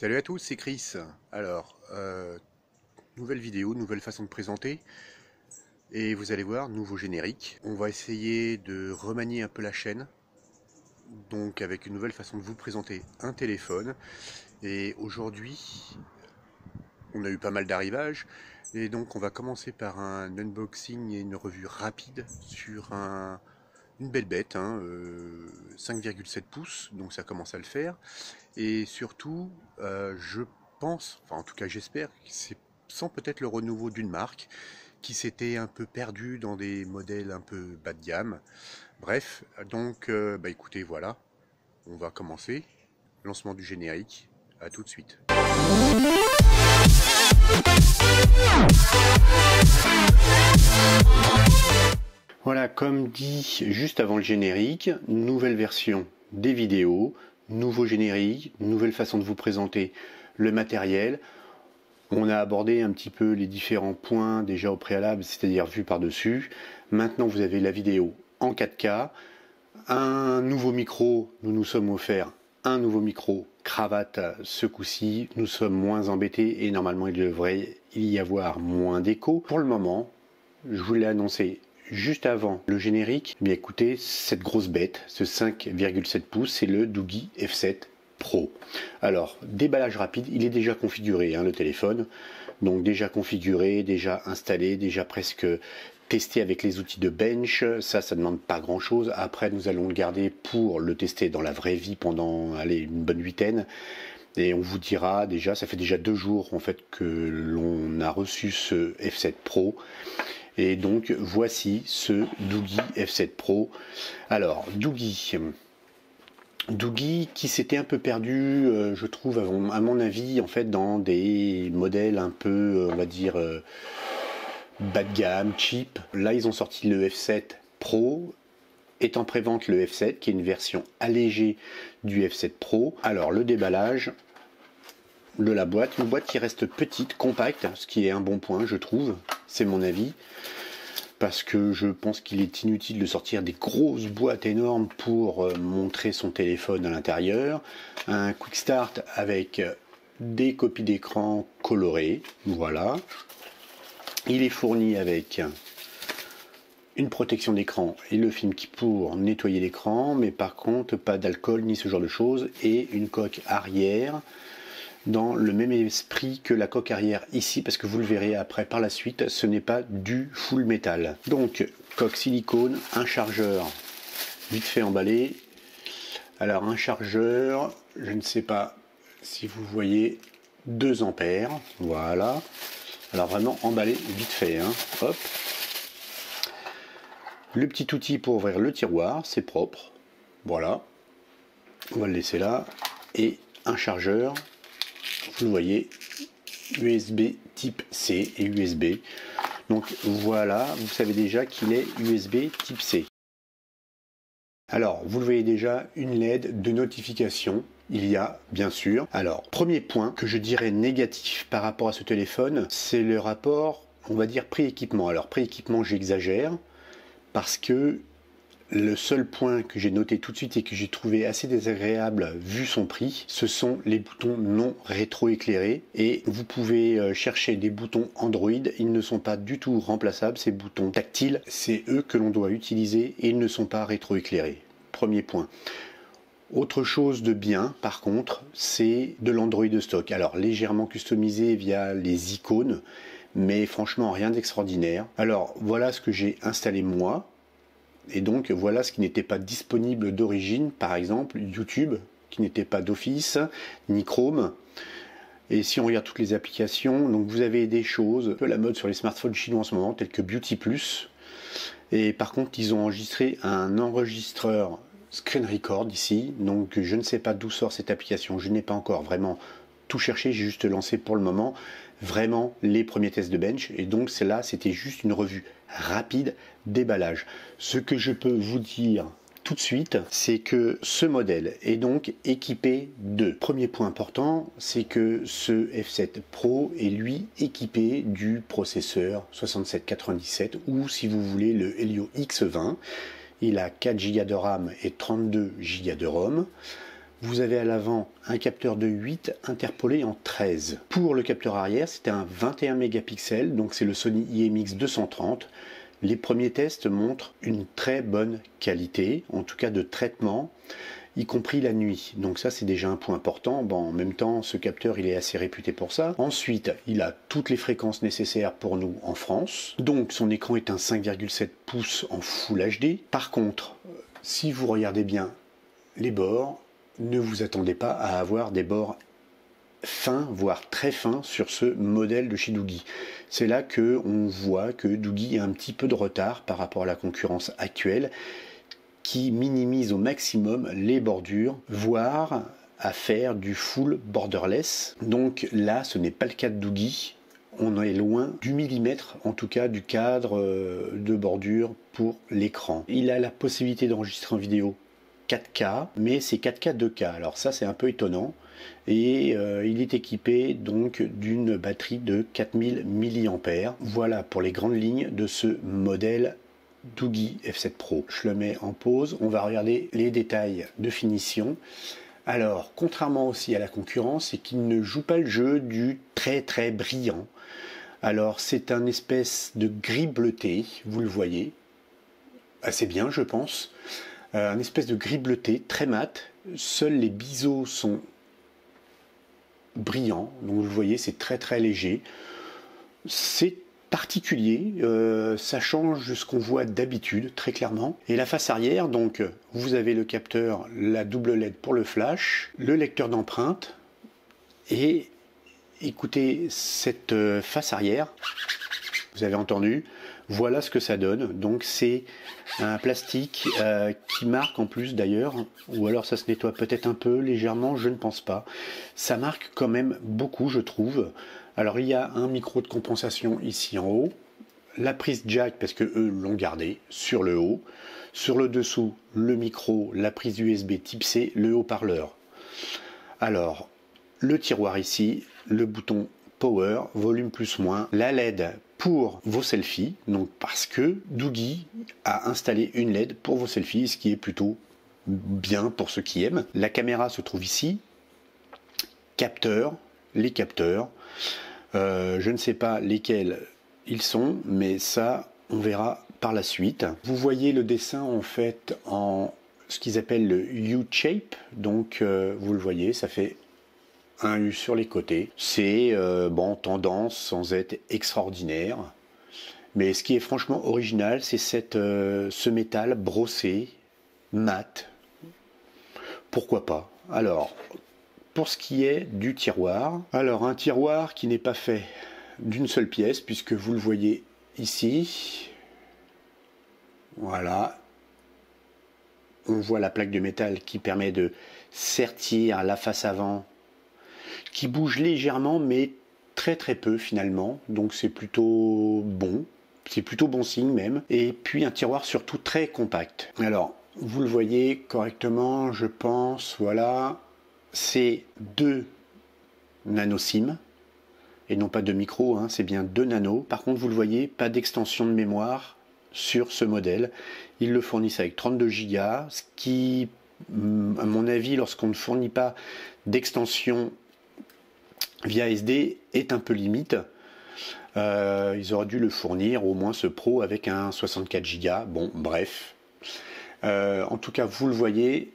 Salut à tous, c'est Chris. Alors, euh, nouvelle vidéo, nouvelle façon de présenter. Et vous allez voir, nouveau générique. On va essayer de remanier un peu la chaîne. Donc avec une nouvelle façon de vous présenter un téléphone. Et aujourd'hui, on a eu pas mal d'arrivages. Et donc on va commencer par un unboxing et une revue rapide sur un, une belle bête, 5,7 hein, euh, pouces, donc ça commence à le faire. Et surtout, euh, je pense, enfin en tout cas j'espère, c'est sans peut-être le renouveau d'une marque qui s'était un peu perdue dans des modèles un peu bas de gamme. Bref, donc euh, bah écoutez, voilà, on va commencer. Lancement du générique, à tout de suite. Voilà, comme dit juste avant le générique, nouvelle version des vidéos, nouveau générique, nouvelle façon de vous présenter le matériel. On a abordé un petit peu les différents points déjà au préalable, c'est-à-dire vu par-dessus. Maintenant, vous avez la vidéo en 4K. Un nouveau micro, nous nous sommes offerts un nouveau micro cravate ce coup-ci. Nous sommes moins embêtés et normalement il devrait y avoir moins d'écho. Pour le moment, je vous l'ai annoncé juste avant le générique, mais écoutez, cette grosse bête, ce 5,7 pouces, c'est le Doogie F7 Pro. Alors, déballage rapide, il est déjà configuré, hein, le téléphone. Donc déjà configuré, déjà installé, déjà presque testé avec les outils de bench. Ça, ça ne demande pas grand chose. Après, nous allons le garder pour le tester dans la vraie vie pendant une bonne huitaine. Et on vous dira déjà, ça fait déjà deux jours en fait que l'on a reçu ce F7 Pro. Et donc voici ce Doogie F7 Pro. Alors Doogie, Doogie qui s'était un peu perdu, euh, je trouve, à mon avis, en fait, dans des modèles un peu, euh, on va dire, euh, bas de gamme, cheap. Là, ils ont sorti le F7 Pro, est en prévente le F7, qui est une version allégée du F7 Pro. Alors, le déballage, de la boîte. Une boîte qui reste petite, compacte, ce qui est un bon point, je trouve. C'est mon avis. Parce que je pense qu'il est inutile de sortir des grosses boîtes énormes pour euh, montrer son téléphone à l'intérieur. Un quick start avec des copies d'écran colorées. Voilà. Il est fourni avec une protection d'écran et le film qui pour nettoyer l'écran, mais par contre pas d'alcool ni ce genre de choses, et une coque arrière dans le même esprit que la coque arrière ici, parce que vous le verrez après par la suite, ce n'est pas du full métal. Donc, coque silicone, un chargeur vite fait emballé. Alors, un chargeur, je ne sais pas si vous voyez, 2 ampères, voilà. Alors vraiment emballé vite fait, hein. hop. Le petit outil pour ouvrir le tiroir, c'est propre, voilà. On va le laisser là. Et un chargeur vous voyez, USB type C et USB. Donc voilà, vous savez déjà qu'il est USB type C. Alors, vous le voyez déjà, une LED de notification. Il y a, bien sûr. Alors, premier point que je dirais négatif par rapport à ce téléphone, c'est le rapport, on va dire, prix-équipement. Alors, prix-équipement, j'exagère, parce que le seul point que j'ai noté tout de suite et que j'ai trouvé assez désagréable vu son prix, ce sont les boutons non rétroéclairés. Et vous pouvez euh, chercher des boutons Android, ils ne sont pas du tout remplaçables, ces boutons tactiles, c'est eux que l'on doit utiliser et ils ne sont pas rétroéclairés. Premier point. Autre chose de bien, par contre, c'est de l'Android stock. Alors légèrement customisé via les icônes, mais franchement rien d'extraordinaire. Alors voilà ce que j'ai installé moi. Et donc voilà ce qui n'était pas disponible d'origine, par exemple YouTube, qui n'était pas d'office, ni Chrome. Et si on regarde toutes les applications, donc vous avez des choses, un peu la mode sur les smartphones chinois en ce moment, tels que Beauty Plus. Et par contre, ils ont enregistré un enregistreur screen record ici. Donc je ne sais pas d'où sort cette application. Je n'ai pas encore vraiment tout cherché, j'ai juste lancé pour le moment vraiment les premiers tests de bench. Et donc là, c'était juste une revue rapide déballage. Ce que je peux vous dire tout de suite, c'est que ce modèle est donc équipé de. Premier point important, c'est que ce F7 Pro est lui équipé du processeur 6797 ou si vous voulez le Helio X20. Il a 4 Go de RAM et 32 Go de ROM. Vous avez à l'avant un capteur de 8 interpolé en 13. Pour le capteur arrière, c'était un 21 mégapixels, donc c'est le Sony IMX 230. Les premiers tests montrent une très bonne qualité, en tout cas de traitement, y compris la nuit. Donc ça c'est déjà un point important. Bon, en même temps, ce capteur il est assez réputé pour ça. Ensuite, il a toutes les fréquences nécessaires pour nous en France. Donc son écran est un 5,7 pouces en Full HD. Par contre, si vous regardez bien les bords, ne vous attendez pas à avoir des bords fins, voire très fins sur ce modèle de chez Doogie. C'est là que on voit que Doogie a un petit peu de retard par rapport à la concurrence actuelle qui minimise au maximum les bordures, voire à faire du full borderless. Donc là, ce n'est pas le cas de Doogie. On est loin du millimètre, en tout cas du cadre euh, de bordure pour l'écran. Il a la possibilité d'enregistrer en vidéo 4K, mais c'est 4K 2K. Alors ça c'est un peu étonnant. Et euh, il est équipé donc d'une batterie de 4000 mAh. Voilà pour les grandes lignes de ce modèle Doogie F7 Pro. Je le mets en pause, on va regarder les détails de finition. Alors, contrairement aussi à la concurrence, c'est qu'il ne joue pas le jeu du très très brillant. Alors, c'est un espèce de gris bleuté, vous le voyez, assez bien, je pense. Euh, un espèce de gris bleuté, très mat. Seuls les biseaux sont brillants. Donc vous le voyez, c'est très très léger. C'est particulier, euh, ça change de ce qu'on voit d'habitude, très clairement. Et la face arrière, donc vous avez le capteur, la double LED pour le flash, le lecteur d'empreinte, et écoutez cette euh, face arrière, vous avez entendu, voilà ce que ça donne. Donc c'est un plastique euh, qui marque en plus d'ailleurs, ou alors ça se nettoie peut-être un peu légèrement, je ne pense pas. Ça marque quand même beaucoup, je trouve. Alors il y a un micro de compensation ici en haut, la prise jack parce que eux l'ont gardé sur le haut, sur le dessous le micro, la prise USB type C, le haut-parleur. Alors le tiroir ici, le bouton power, volume plus moins, la LED pour vos selfies, donc parce que Doogie a installé une LED pour vos selfies, ce qui est plutôt bien pour ceux qui aiment. La caméra se trouve ici, capteurs, les capteurs, euh, je ne sais pas lesquels ils sont, mais ça, on verra par la suite. Vous voyez le dessin en fait en ce qu'ils appellent le U-shape, donc euh, vous le voyez, ça fait un U sur les côtés. C'est euh, bon tendance sans être extraordinaire. Mais ce qui est franchement original, c'est euh, ce métal brossé, mat. Pourquoi pas? Alors, pour ce qui est du tiroir, alors un tiroir qui n'est pas fait d'une seule pièce, puisque vous le voyez ici. Voilà. On voit la plaque de métal qui permet de sertir la face avant qui bouge légèrement, mais très très peu finalement. Donc c'est plutôt bon. C'est plutôt bon signe même. Et puis un tiroir surtout très compact. Alors, vous le voyez correctement, je pense. Voilà. C'est deux nano SIM. Et non pas deux micros, hein, c'est bien deux nano. Par contre, vous le voyez, pas d'extension de mémoire sur ce modèle. Ils le fournissent avec 32 Go, ce qui, à mon avis, lorsqu'on ne fournit pas d'extension via SD est un peu limite. Euh, ils auraient dû le fournir, au moins ce Pro avec un 64 Go. Bon, bref. Euh, en tout cas, vous le voyez,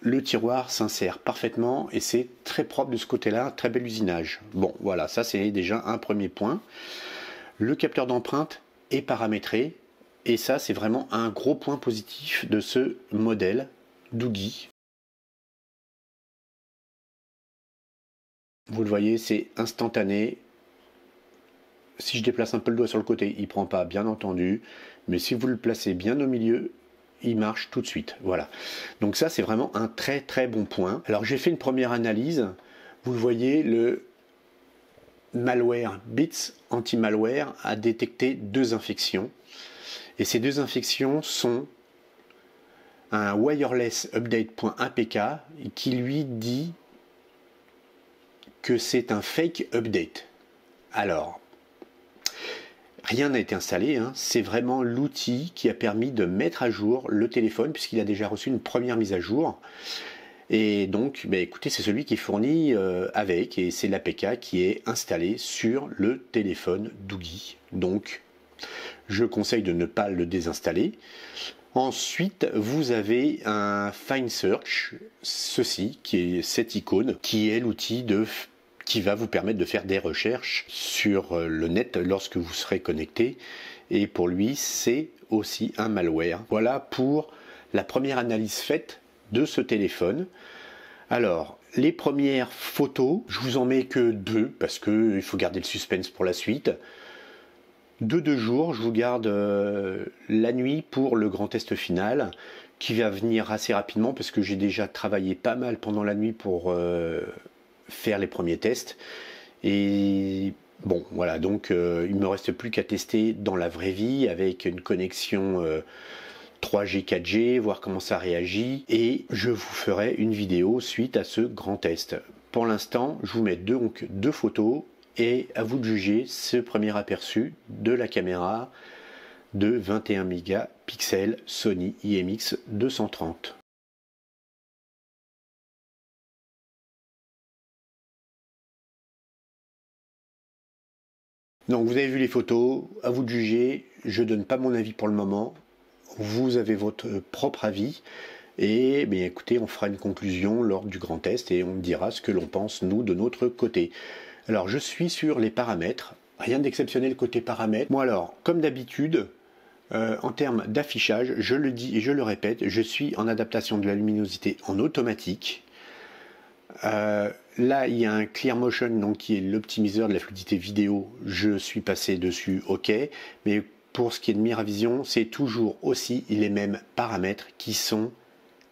le tiroir s'insère parfaitement et c'est très propre de ce côté-là, très bel usinage. Bon, voilà, ça c'est déjà un premier point. Le capteur d'empreinte est paramétré et ça c'est vraiment un gros point positif de ce modèle Doogie Vous le voyez, c'est instantané. Si je déplace un peu le doigt sur le côté, il prend pas, bien entendu. Mais si vous le placez bien au milieu, il marche tout de suite. Voilà. Donc ça, c'est vraiment un très très bon point. Alors j'ai fait une première analyse. Vous le voyez, le malware Bits anti-malware a détecté deux infections. Et ces deux infections sont un wireless update.apk qui lui dit que c'est un fake update. Alors, rien n'a été installé, hein. c'est vraiment l'outil qui a permis de mettre à jour le téléphone puisqu'il a déjà reçu une première mise à jour. Et donc, bah, écoutez, c'est celui qui est fourni euh, avec, et c'est l'APK qui est installé sur le téléphone Doogie. Donc, je conseille de ne pas le désinstaller. Ensuite, vous avez un Find Search, ceci, qui est cette icône, qui est l'outil de qui va vous permettre de faire des recherches sur euh, le net lorsque vous serez connecté. Et pour lui, c'est aussi un malware. Voilà pour la première analyse faite de ce téléphone. Alors, les premières photos, je vous en mets que deux parce qu'il faut garder le suspense pour la suite de deux jours. Je vous garde euh, la nuit pour le grand test final qui va venir assez rapidement parce que j'ai déjà travaillé pas mal pendant la nuit pour euh, faire les premiers tests. Et bon, voilà, donc euh, il me reste plus qu'à tester dans la vraie vie avec une connexion 3G, 4G, voir comment ça réagit. Et je vous ferai une vidéo suite à ce grand test. Pour l'instant, je vous mets donc deux photos et à vous de juger ce premier aperçu de la caméra de 21 mégapixels Sony IMX 230. Donc vous avez vu les photos, à vous de juger, je ne donne pas mon avis pour le moment, vous avez votre propre avis et bien écoutez, on fera une conclusion lors du grand test et on dira ce que l'on pense nous de notre côté. Alors je suis sur les paramètres, rien d'exceptionnel côté paramètres. Moi alors, comme d'habitude, euh, en termes d'affichage, je le dis et je le répète, je suis en adaptation de la luminosité en automatique. Euh, là, il y a un Clear Motion, donc qui est l'optimiseur de la fluidité vidéo. Je suis passé dessus, ok. Mais pour ce qui est de Miravision, c'est toujours aussi les mêmes paramètres qui sont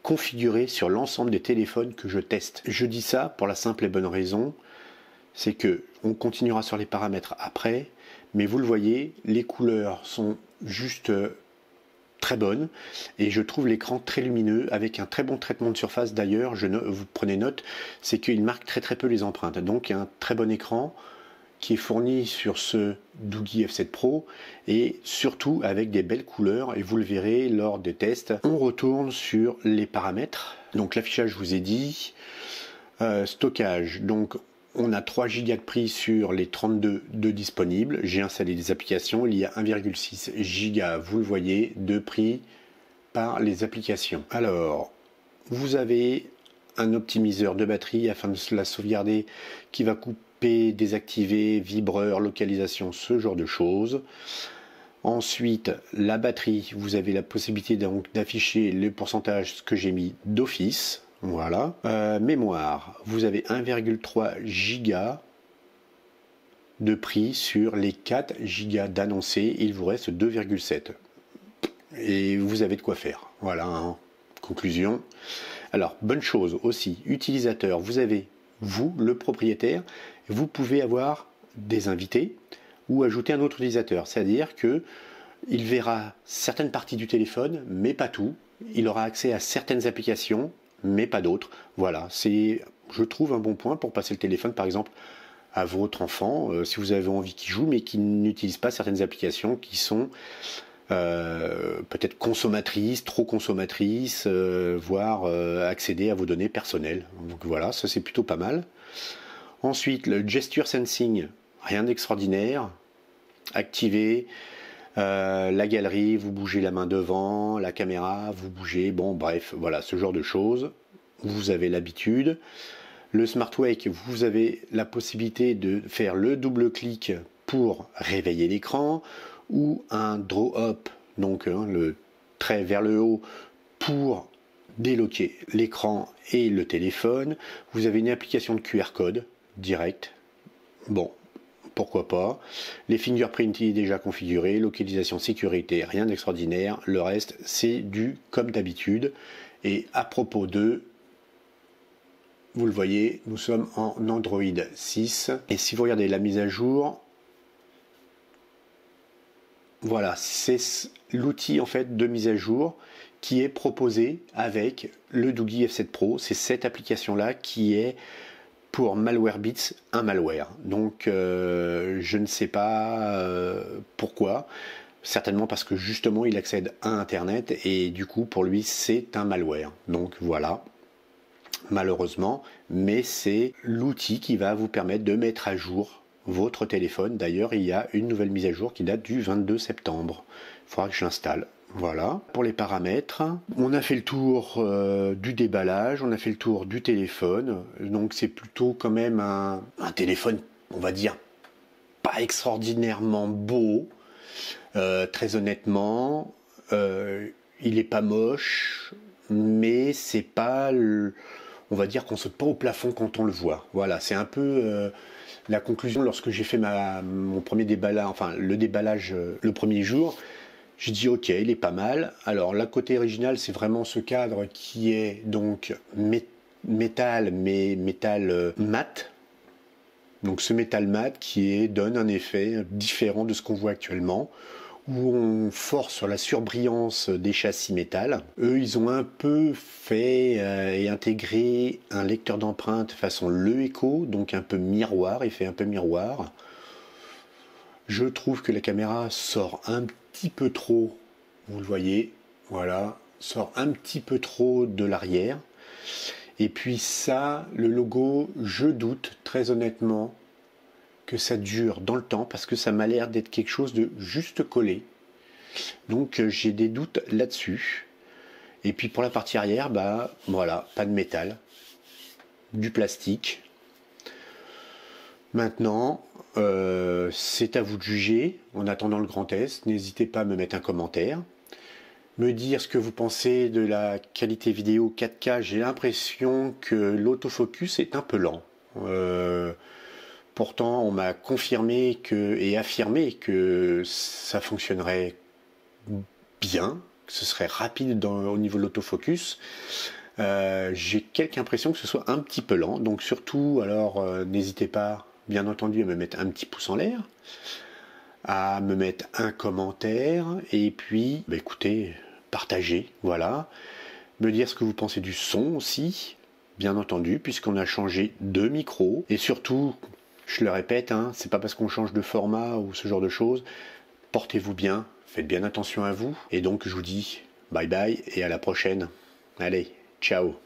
configurés sur l'ensemble des téléphones que je teste. Je dis ça pour la simple et bonne raison c'est que on continuera sur les paramètres après, mais vous le voyez, les couleurs sont juste euh, très bonnes et je trouve l'écran très lumineux avec un très bon traitement de surface d'ailleurs, je vous prenez note, c'est qu'il marque très très peu les empreintes. Donc un très bon écran qui est fourni sur ce Doogie F7 Pro et surtout avec des belles couleurs et vous le verrez lors des tests. On retourne sur les paramètres. Donc l'affichage vous ai dit, euh, stockage, donc on a 3 Go de prix sur les 32 de disponibles. J'ai installé des applications. Il y a 1,6 Go, vous le voyez, de prix par les applications. Alors, vous avez un optimiseur de batterie afin de la sauvegarder qui va couper, désactiver, vibreur, localisation, ce genre de choses. Ensuite, la batterie, vous avez la possibilité d'afficher le pourcentage que j'ai mis d'office. Voilà. Euh, mémoire, vous avez 1,3 giga de prix sur les 4 gigas d'annoncés. Il vous reste 2,7. Et vous avez de quoi faire. Voilà. Hein. Conclusion. Alors, bonne chose aussi, utilisateur, vous avez, vous, le propriétaire, vous pouvez avoir des invités ou ajouter un autre utilisateur. C'est-à-dire que il verra certaines parties du téléphone, mais pas tout. Il aura accès à certaines applications, mais pas d'autres. Voilà, c'est, je trouve, un bon point pour passer le téléphone, par exemple, à votre enfant, euh, si vous avez envie qu'il joue, mais qui n'utilise pas certaines applications qui sont euh, peut-être consommatrices, trop consommatrices, euh, voire accéder à vos données personnelles. Donc voilà, ça c'est plutôt pas mal. Ensuite, le gesture sensing, rien d'extraordinaire. Activé, la galerie, vous bougez la main devant, la caméra, vous bougez, bon bref, voilà, ce genre de choses vous avez l'habitude. Le Smart Wake, vous avez la possibilité de faire le double clic pour réveiller l'écran ou un draw up, donc hein, le trait vers le haut pour déloquer l'écran et le téléphone. Vous avez une application de QR code direct. Bon, pourquoi pas. Les fingerprints déjà configuré, localisation sécurité, rien d'extraordinaire. Le reste, c'est du comme d'habitude. Et à propos de, vous le voyez, nous sommes en Android 6. Et si vous regardez la mise à jour, voilà, c'est l'outil en fait de mise à jour qui est proposé avec le Doogie F7 Pro. C'est cette application-là qui est pour MalwareBits un malware. Donc euh, je ne sais pas euh, pourquoi. Certainement parce que justement il accède à Internet et du coup pour lui c'est un malware. Donc voilà. malheureusement, mais c'est l'outil qui va vous permettre de mettre à jour votre téléphone. D'ailleurs, il y a une nouvelle mise à jour qui date du 22 septembre. Il faudra que je l'installe. Voilà, pour les paramètres, on a fait le tour euh, du déballage, on a fait le tour du téléphone, donc c'est plutôt quand même un, téléphone, on va dire, pas extraordinairement beau, euh, très honnêtement, euh, il est pas moche, mais c'est pas, on va dire qu'on saute pas au plafond quand on le voit. Voilà, c'est un peu la conclusion lorsque j'ai fait mon premier déballage, enfin le déballage le premier jour je dis ok, il est pas mal. Alors la côté original, c'est vraiment ce cadre qui est donc métal, mais métal euh, mat. Donc ce métal mat qui donne un effet différent de ce qu'on voit actuellement, où on force sur la surbrillance des châssis métal. Eux, ils ont un peu fait euh, et intégré un lecteur d'empreintes façon le Echo, donc un peu miroir, effet un peu miroir. Je trouve que la caméra sort un petit peu trop, vous le voyez, voilà, sort un petit peu trop de l'arrière. Et puis ça, le logo, je doute très honnêtement que ça dure dans le temps parce que ça m'a l'air d'être quelque chose de juste collé. Donc euh, j'ai des doutes là-dessus. Et puis pour la partie arrière, bah voilà, pas de métal, du plastique. Maintenant, euh, c'est à vous de juger. En attendant le grand test, n'hésitez pas à me mettre un commentaire. Me dire ce que vous pensez de la qualité vidéo 4K. J'ai l'impression que l'autofocus est un peu lent. Euh, pourtant, on m'a confirmé que, et affirmé que ça fonctionnerait bien, que ce serait rapide au niveau de l'autofocus. Euh, j'ai quelque impression que ce soit un petit peu lent. Donc surtout, alors n'hésitez pas bien entendu à me mettre un petit pouce en l'air, à me mettre un commentaire, et puis, bah, écoutez, partager, voilà. Me dire ce que vous pensez du son aussi, bien entendu, puisqu'on a changé de micro, et surtout, je le répète, hein, c'est pas parce qu'on change de format ou ce genre de choses, portez-vous bien, faites bien attention à vous, et donc je vous dis bye bye et à la prochaine. Allez, ciao